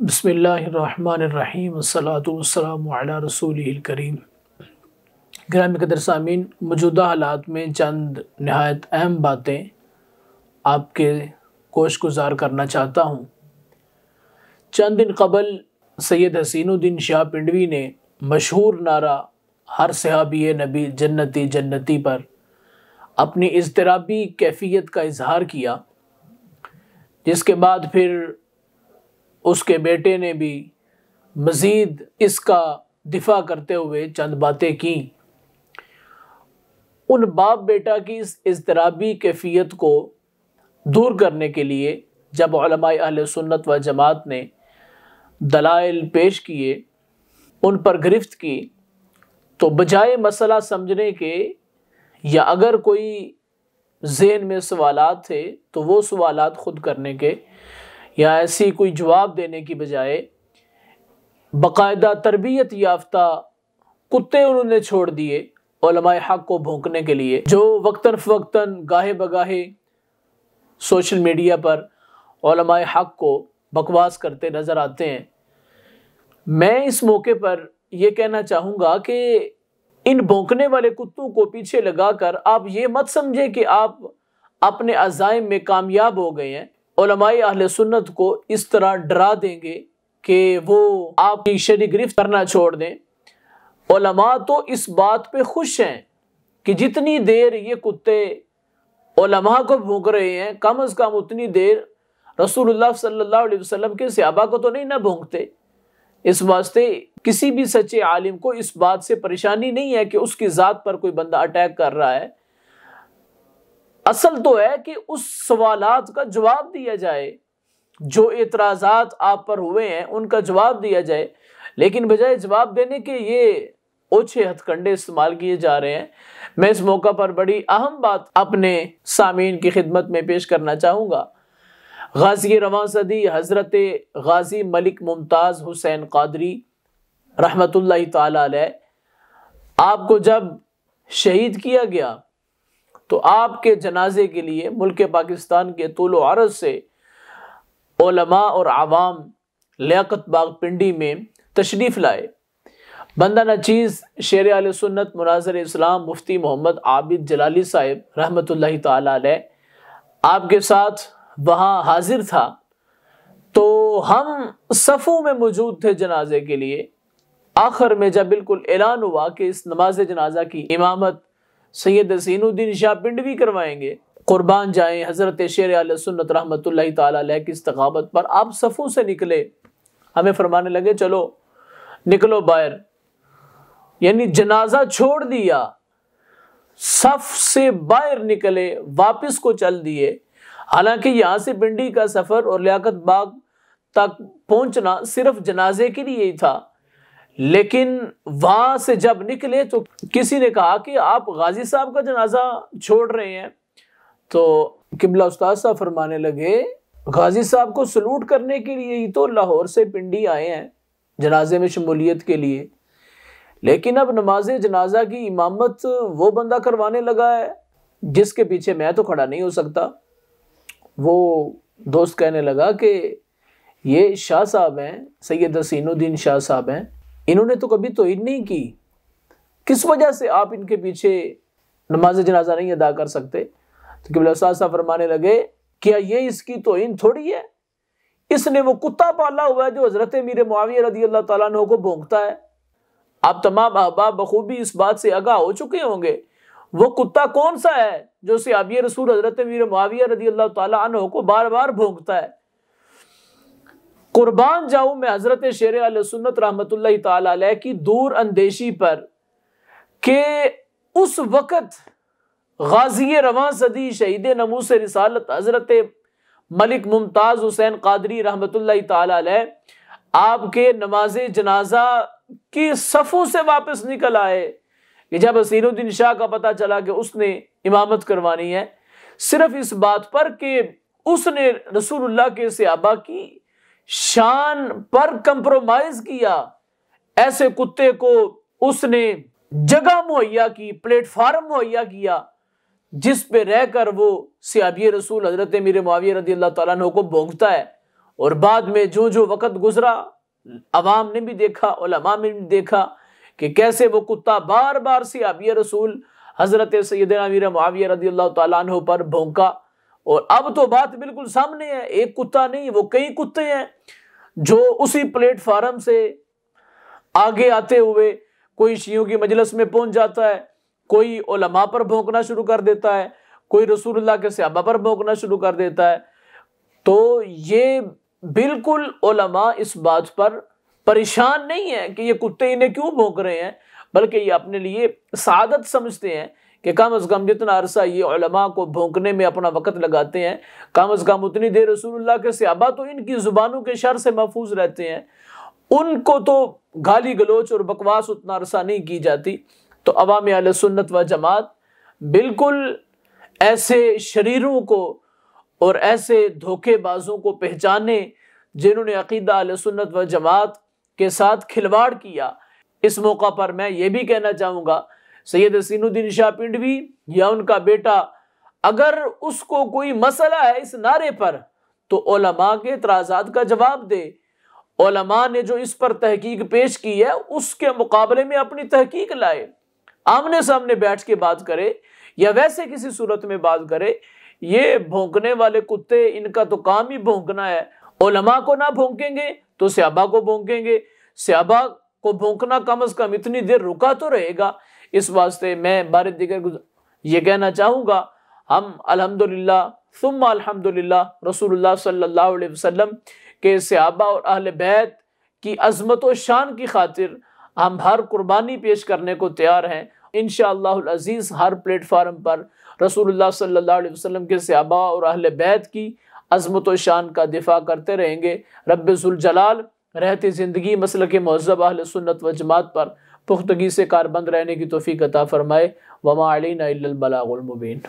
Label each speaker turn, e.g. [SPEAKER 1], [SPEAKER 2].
[SPEAKER 1] बसमीम रसूल करीम। ग्राम कदर सामीन, मौजूदा हालात में चंद नहायत अहम बातें आपके कोश गुजार करना चाहता हूँ। चंद दिन कबल सैयद हसीनुद्दीन शाह पिंडवी ने मशहूर नारा हर सहाबी नबी जन्नती जन्नती पर अपनी इजतराबी कैफियत का इजहार किया, जिसके बाद फिर उसके बेटे ने भी मज़ीद इसका दिफा करते हुए चंद बातें की। उन बाप बेटा की इस इजतराबी कैफियत को दूर करने के लिए जब अहल सुन्नत व जमात ने दलाइल पेश किए, उन पर गिरफ्त की तो बजाय मसला समझने के या अगर कोई जेन में सवालात थे तो वो सवालात ख़ुद करने के या ऐसी कोई जवाब देने की बजाय बाकायदा तरबियत याफ्ता कुत्ते उन्होंने छोड़ दिए हक को भोंकने के लिए, जो वक्ता फ़वक्ता गाहे बगाहे सोशल मीडिया पर हक को बकवास करते नज़र आते हैं। मैं इस मौके पर यह कहना चाहूँगा कि इन भोंकने वाले कुत्तों को पीछे लगाकर आप ये मत समझे कि आप अपने अजाइम में कामयाब हो गए हैं। अहल सुन्नत को इस तरह डरा देंगे कि वो आपकी शरी गिरफ्त करना छोड़ दें। तो इस बात पे खुश हैं कि जितनी देर ये कुत्ते को भूख रहे हैं, कम अज़ कम उतनी देर रसूलुल्लाह सल्लल्लाहु अलैहि वसल्लम के सहाबा को तो नहीं ना भूखते। इस वास्ते किसी भी सच्चे आलिम को इस बात से परेशानी नहीं है कि उसकी ज़ात पर कोई बंदा अटैक कर रहा है। असल तो है कि उस सवालात का जवाब दिया जाए। जो एतराज़ात आप पर हुए हैं, उनका जवाब दिया जाए। लेकिन बजाय जवाब देने के ये ओछे हथकंडे इस्तेमाल किए जा रहे हैं, मैं इस मौका पर बड़ी अहम बात अपने सामीन की खिदमत में पेश करना चाहूँगा। गाजी रवा सदी हज़रत गाजी मलिक मुमताज़ हुसैन कादरी रहमत ताला आपको जब शहीद किया गया तो आपके जनाजे के लिए, मुल्क पाकिस्तान के तूल अरज से ओलमा और आवाम लियाकत बाग पिंडी में तशरीफ़ लाए। बंदा नचीज़, शेर आल सुन्नत, मुनाजर इस्लाम, मुफ्ती मोहम्मद आबिद जलाली साहिब रहमत आपके साथ वहाँ हाजिर था। तो हम सफ़ों में मौजूद थे जनाजे के लिए। आखिर में जब बिल्कुल ऐलान हुआ कि इस नमाज़ जनाजा की इमामत सैयद हसीनुद्दीन शाह पिंड भी करवाएँगे। कुर्बान जाएँ हज़रत शेर सुन्नत रहमत की इस्तकामत पर। आप सफ़ों से निकले। हमें फरमाने लगे, चलो, निकलो बाहर। यानी जनाजा छोड़ दिया। सफ से बाहर निकले, वापस को चल दिए। हालाँकि यहाँ से पिंडी का सफ़र और लियाकत बाग तक पहुँचना सिर्फ़ जनाजे के लिए ही था। लेकिन वहाँ से जब निकले तो किसी ने कहा कि आप गाजी साहब का जनाजा छोड़ रहे हैं। तो किबला उस्ताद साहब फरमाने लगे, गाजी साहब को सलूट करने के लिए ही तो लाहौर से पिंडी आए हैं, जनाजे में शमूलियत के लिए। लेकिन अब नमाज़ जनाजा की इमामत वो बंदा करवाने लगा है, जिसके पीछे मैं तो खड़ा नहीं हो सकता। वो दोस्त कहने लगा कि, ये शाह साहब हैं, सैयद हसीनुद्दीन शाह साहब हैं इन्होंने तो कभी तोहिद नहीं की। किस वजह से आप इनके पीछे नमाज़ जनाजा नहीं अदा कर सकते? तो फरमाने लगे, क्या ये इसकी तोहिन थोड़ी है? इसने वो कुत्ता पाला हुआ है जो हज़रत मीर मुआविया रदी अल्लाह तला को भोंगता है। आप तमाम अहबाब बखूबी इस बात से आगाह हो चुके होंगे। वो कुत्ता कौन सा है जो सियाबी रसूल हज़रत मीर मुआविया रदी अल्लाह तला को बार बार भोंगता है? कुर्बान जाऊँ मैं हज़रत शेर सुन्नत रहमत की दूर अंदेशी पर के उस वक़्त गाजी रवा सदी शहीद नमूस रिसालत हज़रत मलिक मुमताज़ हुसैन कादरी रहमत आपके नमाज़ जनाजा की सफ़ों से वापस निकल आए कि जब हसीनुद्दीन शाह का पता चला कि उसने इमामत करवानी है, सिर्फ़ इस बात पर कि उसने रसूलुल्लाह के सहाबा की शान पर कंप्रोमाइज किया। ऐसे कुत्ते को उसने जगह मुहैया की प्लेटफार्म मुहैया किया, जिस पे रहकर वो सियाबी रसूल हज़रत मीर मुआविया रदी अल्लाह तला को भोंगता है। और बाद में जो जो वक़्त गुजरा, अवाम ने भी देखा, उलमा ने भी देखा कि कैसे वो कुत्ता बार बार सियाबी रसूल हज़रत सैद अमीर मुआविया रदी अल्लाह पर भोंका। और अब तो बात बिल्कुल सामने है, एक कुत्ता नहीं, वो कई कुत्ते हैं जो उसी प्लेटफार्म से आगे आते हुए कोई शियों की मजलस में पहुँच जाता है, कोई ओलमा पर भोंकना शुरू कर देता है, कोई रसूलुल्लाह के सहाबा पर भोंकना शुरू कर देता है। तो ये बिल्कुल ओलमा इस बात पर परेशान नहीं है कि ये कुत्ते इन्हें क्यों भोंक रहे हैं, बल्कि ये अपने लिए सादत समझते हैं कि कम अज़ कम जितना अरसा ये को भोंकने में अपना वक़्त लगाते हैं, कम अज़ कम उतनी देर रसूलुल्लाह के सहाबा तो इनकी ज़ुबानों के शर से महफूज रहते हैं। उनको तो गाली गलोच और बकवास उतना अरसा नहीं की जाती। तो अवाम सुन्नत व जमात बिल्कुल ऐसे शरीरों को और ऐसे धोखेबाजों को पहचाने जिन्होंने अकीदा सुन्नत व जमात के साथ खिलवाड़ किया। इस मौका पर मैं ये भी कहना चाहूँगा सैयद सीनुद्दीन शाह पिंडवी या उनका बेटा, अगर उसको कोई मसला है इस नारे पर तो ओलमा के इतराजात का जवाब दे। ओलमा ने जो इस पर तहकीक पेश की है, उसके मुकाबले में अपनी तहकीक लाए। आमने सामने बैठ के बात करे, या वैसे किसी सूरत में बात करे, ये भोंकने वाले कुत्ते, इनका तो काम ही भोंकना है। ओलमा को ना भोंकेंगे तो स्याबा को भोंकेंगे। स्याबा को भोंकना कम अज कम इतनी देर रुका तो रहेगा। इस वास्ते मैं बार दिगर ये कहना चाहूँगा, हम अल्हम्दुलिल्लाह, सुम्मा अल्हम्दुलिल्लाह, रसूलुल्लाह सल्लल्लाहु अलैहि वसल्लम के सहाबा और अहल बैत की अजमत व शान की खातिर हम हर कुर्बानी पेश करने को तैयार हैं। इन अज़ीज़, हर प्लेटफार्म पर रसूलुल्लाह सल्लल्लाहु अलैहि वसल्लम के सहाबा और अहल बैत की अजमत व शान का दिफा करते रहेंगे। रब जलाल रहती ज़िंदगी मसल के महजब अहल सुन्नत व जमात पर पुख्तगी से कारबंद रहने की तोफ़ी अता फ़रमाए वमा अलीना बलागुलमुबीन